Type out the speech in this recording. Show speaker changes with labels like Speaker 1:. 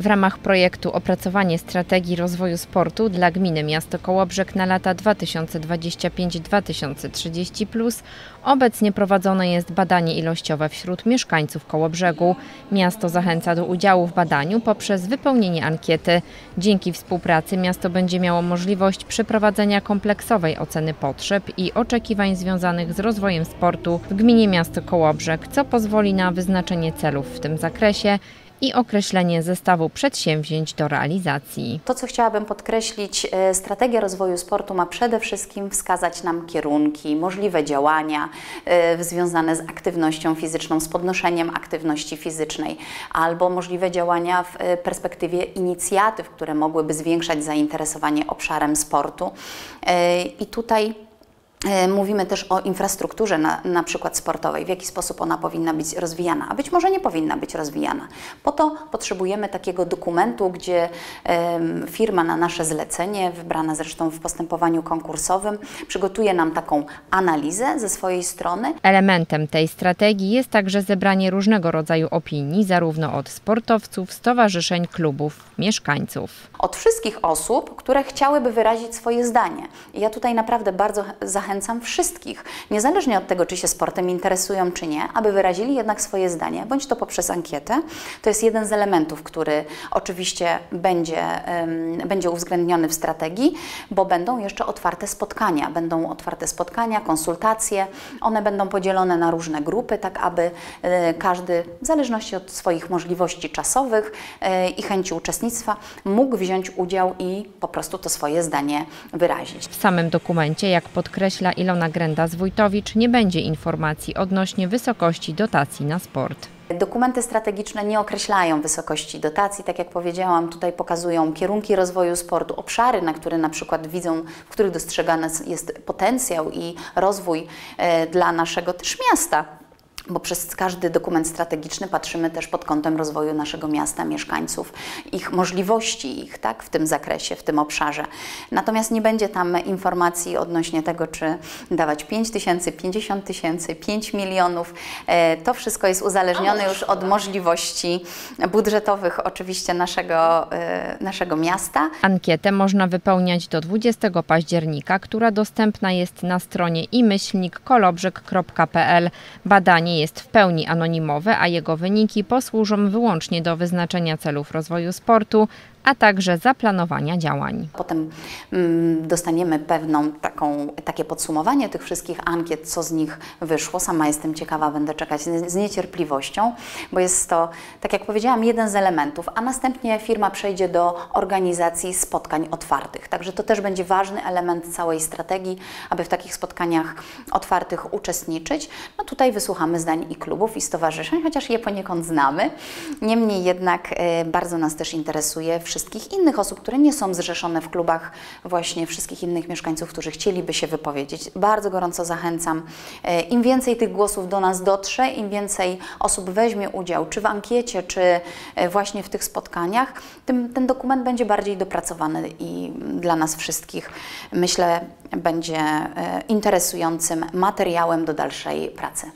Speaker 1: W ramach projektu Opracowanie strategii rozwoju sportu dla gminy Miasto Kołobrzeg na lata 2025-2030 obecnie prowadzone jest badanie ilościowe wśród mieszkańców Kołobrzegu. Miasto zachęca do udziału w badaniu poprzez wypełnienie ankiety. Dzięki współpracy miasto będzie miało możliwość przeprowadzenia kompleksowej oceny potrzeb i oczekiwań związanych z rozwojem sportu w gminie Miasto Kołobrzeg, co pozwoli na wyznaczenie celów w tym zakresie i określenie zestawu przedsięwzięć do realizacji.
Speaker 2: To, co chciałabym podkreślić, e, strategia rozwoju sportu ma przede wszystkim wskazać nam kierunki, możliwe działania e, związane z aktywnością fizyczną, z podnoszeniem aktywności fizycznej, albo możliwe działania w e, perspektywie inicjatyw, które mogłyby zwiększać zainteresowanie obszarem sportu. I tutaj mówimy też o infrastrukturze na, na przykład sportowej, w jaki sposób ona powinna być rozwijana, a być może nie powinna być rozwijana. Po to potrzebujemy takiego dokumentu, gdzie firma na nasze zlecenie, wybrana zresztą w postępowaniu konkursowym, przygotuje nam taką analizę ze swojej strony.
Speaker 1: Elementem tej strategii jest także zebranie różnego rodzaju opinii, zarówno od sportowców, stowarzyszeń, klubów, mieszkańców.
Speaker 2: Od wszystkich osób, które chciałyby wyrazić swoje zdanie. I ja tutaj naprawdę bardzo zachęcam zachęcam wszystkich, niezależnie od tego, czy się sportem interesują, czy nie, aby wyrazili jednak swoje zdanie, bądź to poprzez ankietę. To jest jeden z elementów, który oczywiście będzie, będzie uwzględniony w strategii, bo będą jeszcze otwarte spotkania. Będą otwarte spotkania, konsultacje. One będą podzielone na różne grupy, tak aby e, każdy, w zależności od swoich możliwości czasowych e, i chęci uczestnictwa, mógł wziąć udział i po prostu to swoje zdanie wyrazić.
Speaker 1: W samym dokumencie, jak podkreśla podkreśla Ilona Grenda-Zwójtowicz, nie będzie informacji odnośnie wysokości dotacji na sport.
Speaker 2: Dokumenty strategiczne nie określają wysokości dotacji, tak jak powiedziałam, tutaj pokazują kierunki rozwoju sportu, obszary, na które na przykład widzą, w których dostrzegany jest potencjał i rozwój e, dla naszego też miasta bo przez każdy dokument strategiczny patrzymy też pod kątem rozwoju naszego miasta, mieszkańców, ich możliwości ich, tak, w tym zakresie, w tym obszarze. Natomiast nie będzie tam informacji odnośnie tego, czy dawać 5 tysięcy, 50 tysięcy, 5 milionów. E, to wszystko jest uzależnione już od możliwości budżetowych oczywiście naszego, e, naszego miasta.
Speaker 1: Ankietę można wypełniać do 20 października, która dostępna jest na stronie imyślnikkolobrzeg.pl. Badanie jest w pełni anonimowe, a jego wyniki posłużą wyłącznie do wyznaczenia celów rozwoju sportu, a także zaplanowania działań.
Speaker 2: Potem mm, dostaniemy pewną taką, takie podsumowanie tych wszystkich ankiet, co z nich wyszło. Sama jestem ciekawa, będę czekać z niecierpliwością, bo jest to, tak jak powiedziałam, jeden z elementów, a następnie firma przejdzie do organizacji spotkań otwartych. Także to też będzie ważny element całej strategii, aby w takich spotkaniach otwartych uczestniczyć. No tutaj wysłuchamy zdań i klubów, i stowarzyszeń, chociaż je poniekąd znamy. Niemniej jednak e, bardzo nas też interesuje wszystkich innych osób, które nie są zrzeszone w klubach, właśnie wszystkich innych mieszkańców, którzy chcieliby się wypowiedzieć. Bardzo gorąco zachęcam. E, Im więcej tych głosów do nas dotrze, im więcej osób weźmie udział, czy w ankiecie, czy e, właśnie w tych spotkaniach, tym ten dokument będzie bardziej dopracowany i dla nas wszystkich, myślę, będzie interesującym materiałem do dalszej pracy.